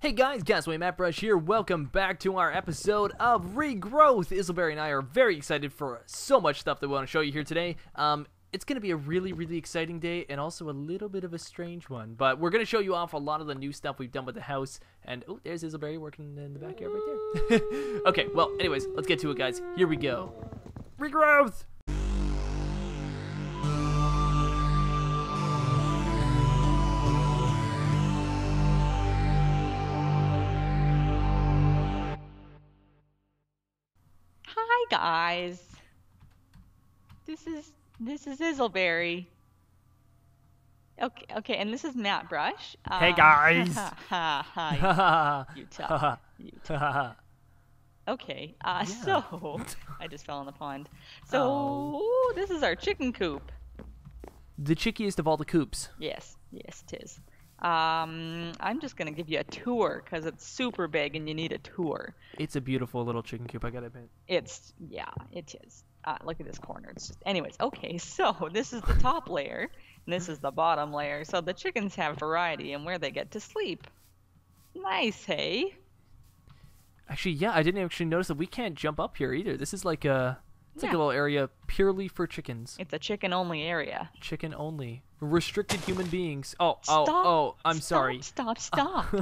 Hey guys, Castaway Mattbrush here. Welcome back to our episode of Regrowth. Izzleberry and I are very excited for so much stuff that we want to show you here today. Um, it's going to be a really, really exciting day and also a little bit of a strange one. But we're going to show you off a lot of the new stuff we've done with the house. And, oh, there's Izzleberry working in the backyard right there. okay, well, anyways, let's get to it, guys. Here we go. Regrowth! Hi guys. This is this is Izzleberry. Okay, okay, and this is Mattbrush. Hey, Um, guys. Haha. you, you. You tough. Okay, uh, Yeah. so I just fell in the pond. So Oh. this is our chicken coop. the chickiest of all the coops. Yes, yes, it is. Um, I'm just gonna give you a tour because it's super big and you need a tour. It's a beautiful little chicken coop, I gotta admit. It's yeah, it is. Uh, look at this corner. It's just anyways. Okay, so this is the top layer, and this is the bottom layer. So the chickens have variety in where they get to sleep. Nice, hey? Actually, yeah, I didn't actually notice that we can't jump up here either. This is like a, it's like a little area purely for chickens. It's a chicken-only area. Chicken only. Restricted human beings. Oh, oh, oh Stop, oh, I'm stop, sorry. Stop! Stop!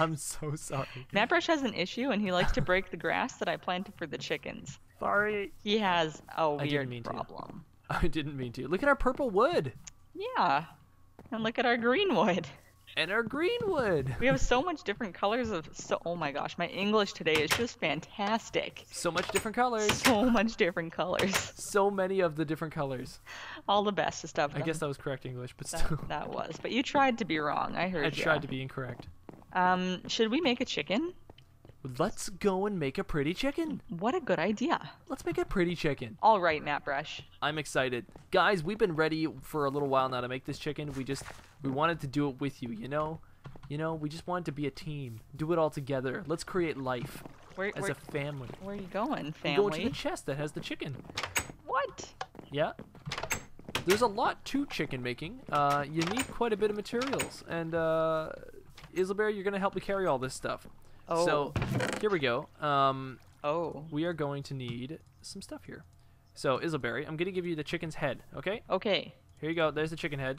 I'm so sorry. Mattbrush has an issue, and he likes to break the grass that I planted for the chickens. Sorry. He has a didn't weird mean to. problem. I didn't mean to. Look at our purple wood Yeah, and look at our green wood. And our greenwood. We have so much different colors of so. Oh my gosh, my English today is just fantastic. So much different colors. So much different colors. So many of the different colors. All the best stuff. I guess that was correct English, but that, still. that was. But you tried to be wrong. I heard you. I ya. tried to be incorrect. Um, should we make a chicken? Let's go and make a pretty chicken. What a good idea. Let's make a pretty chicken. All right, Mattbrush. I'm excited. Guys, we've been ready for a little while now to make this chicken. We just we wanted to do it with you, you know? You know, we just wanted to be a team. Do it all together. Let's create life Where, as where, a family. where are you going, family? We go into family? the chest that has the chicken. What? Yeah. There's a lot to chicken making. Uh, you need quite a bit of materials. And uh Isabel, you're gonna help me carry all this stuff. So here we go. Um Oh. we are going to need some stuff here. So, Isabel, I'm gonna give you the chicken's head, okay? Okay. Here you go. There's the chicken head.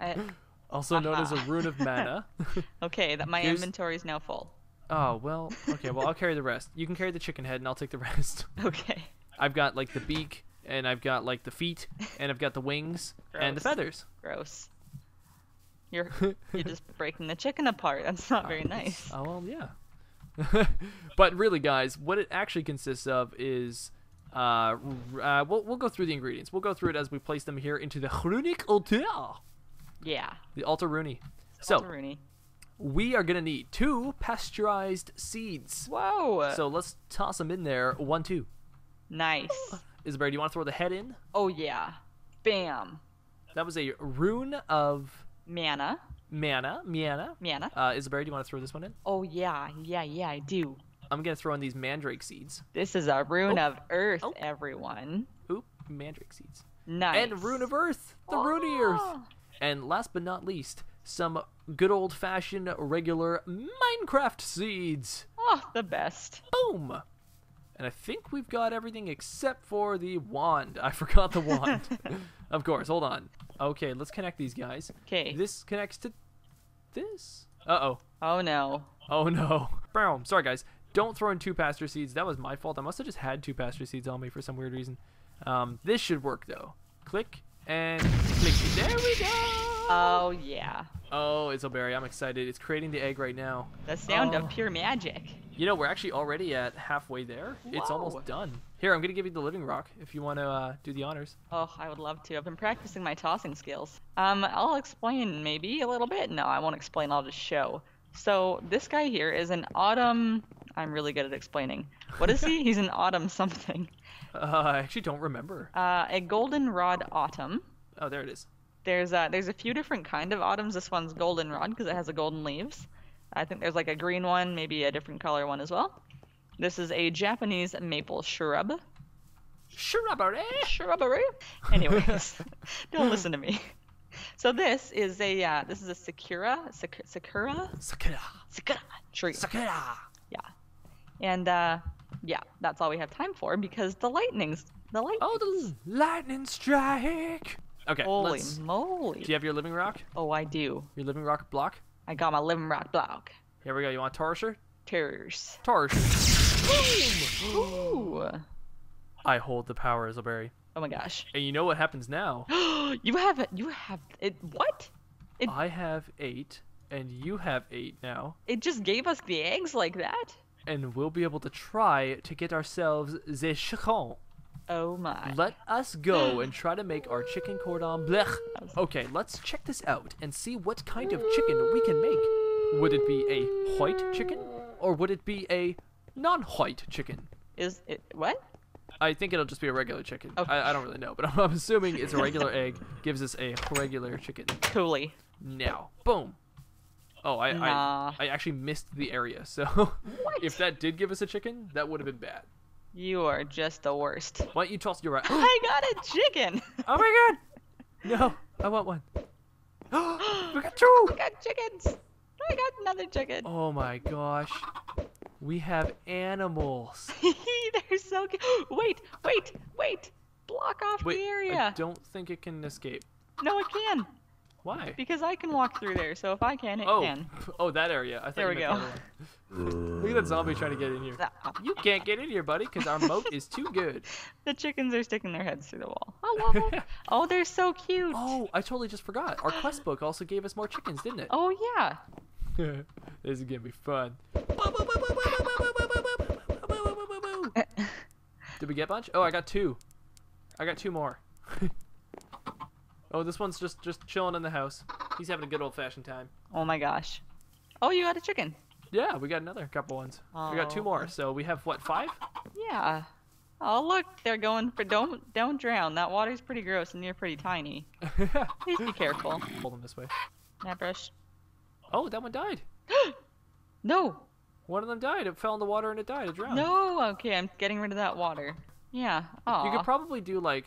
I, also known as a rune of mana. okay. That my Here's- inventory is now full. oh well, okay. Well, I'll carry the rest. You can carry the chicken head, and I'll take the rest. Okay. I've got like the beak, and I've got like the feet, and I've got the wings and the feathers. Gross. You're you're just breaking the chicken apart. That's not very nice. Oh well, yeah. but really, guys, what it actually consists of is. Uh, uh, we'll, we'll go through the ingredients. We'll go through it as we place them here into the runic altar. Yeah. The altar runi. So, Rooney. we are going to need two pasteurized seeds. Whoa. So let's toss them in there. One, two. nice. Isabel, do you want to throw the head in? Oh yeah. Bam. That was a rune of Mana. mana. Mana. Mana. Uh, Isabel, do you want to throw this one in? Oh yeah. Yeah yeah I do. I'm going to throw in these mandrake seeds. This is a rune Oh. of earth, Oh. everyone. Oop, mandrake seeds. Nice. And rune of earth. The rune of earth. Oh. And last but not least, some good old fashioned regular Minecraft seeds. Oh, the best. Boom! And I think we've got everything except for the wand. I forgot the wand. of course, hold on. Okay, let's connect these guys. Okay. This connects to this. Uh oh. Oh no. Oh no. Boom. Sorry, guys. Don't throw in two pasture seeds. That was my fault. I must have just had two pasture seeds on me for some weird reason. Um, this should work though. Click and click. There we go. Oh yeah. Oh, Izzleberry, I'm excited. It's creating the egg right now. The sound Oh. of pure magic. You know, we're actually already at halfway there. It's almost done. Here, I'm gonna give you the living rock if you want to uh, do the honors. Oh, I would love to. I've been practicing my tossing skills. Um, I'll explain maybe a little bit. No, I won't explain. I'll just show. So this guy here is an autumn. I'm really good at explaining. What is he? He's an autumn something. Uh, I actually don't remember. Uh, a goldenrod autumn. Oh, there it is. There's uh, there's a few different kind of autumns. This one's goldenrod because it has the golden leaves. I think there's like a green one, maybe a different color one as well. This is a Japanese maple shrub. Shrubbery. Shrubbery. Anyways, don't listen to me. So this is a uh, this is a sakura sak- sakura Sakura. sakura tree. Sakura. Yeah, and uh, yeah, that's all we have time for because the lightning's the light. Oh, the lightning strike. Okay, Holy let's. moly! Do you have your living rock? Oh, I do. Your living rock block? I got my living rock block. Here we go. You want Taurusher? Terrors. Taurusher. Boom! Ooh. I hold the power, Izzleberry. Oh my gosh. And you know what happens now? you have. You have it. What? It I have eight, and you have eight now. it just gave us the eggs like that. And we'll be able to try to get ourselves the chicken. Oh my. Let us go and try to make our chicken cordon bleu. Okay, let's check this out and see what kind of chicken we can make. Would it be a white chicken or would it be a non-white chicken? Is it what? I think it'll just be a regular chicken. Okay. I, I don't really know, but I'm, I'm assuming it's a regular egg gives us a regular chicken. Coolly. Now, boom. Oh, I, Nah. I I actually missed the area. So if that did give us a chicken, that would have been bad. You are just the worst. Why don't you toss your right? I got a chicken. Oh my god! No, I want one. we got two! We got chickens. I got another chicken. Oh my gosh. We have animals. They're so cute. Wait, wait, wait. Block off Wait, the area. I don't think it can escape. No, it can. Why? Because I can walk through there, so if I can, it Oh, can. oh, that area. I There we meant the other one. Look at that zombie trying to get in here. You can't get in here, buddy, because our moat is too good. The chickens are sticking their heads through the wall. Hello. oh, they're so cute. Oh, I totally just forgot. Our quest book also gave us more chickens, didn't it? Oh, yeah. this is gonna be fun. Did we get a bunch? Oh, I got two. I got two more. oh, this one's just just chilling in the house. He's having a good old fashioned time. Oh my gosh. Oh, you got a chicken. Yeah, we got another couple ones. We got two oh. more. So we have what five? Yeah. Oh look, they're going for don't don't drown. That water's pretty gross and you're pretty tiny. Please be careful. Hold them this way. That brush. Oh, that one died. No. One of them died. It fell in the water and it died. It drowned. No. Okay, I'm getting rid of that water. Yeah. Oh. You could probably do like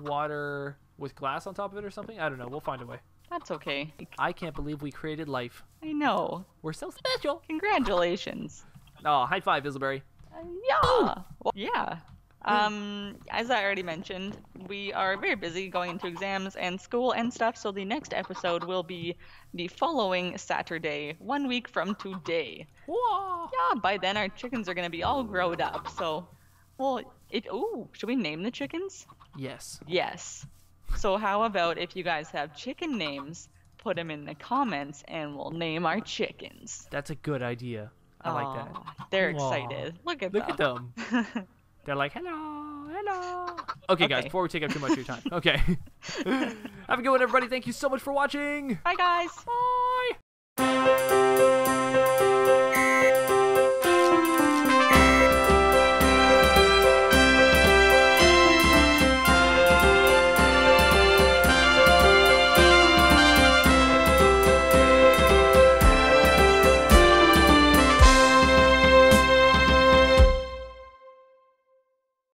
water with glass on top of it or something. I don't know. We'll find a way. That's okay. I can't believe we created life. I know. We're so special. Congratulations. Oh, high five, Izzleberry. Uh, yeah. Well, yeah. Um, as I already mentioned, we are very busy going into exams and school and stuff, so the next episode will be the following Saturday, one week from today. Whoa. Yeah, by then our chickens are gonna be all growed up, so well it ooh, should we name the chickens? Yes. Yes. So how about if you guys have chicken names, put them in the comments and we'll name our chickens. That's a good idea. I like that. They're Aw. excited. Look at Look at them. They're like, hello, hello. Okay, okay. guys, before we take up too much of your time. Okay. Have a good one, everybody. Thank you so much for watching. Bye, guys. Bye.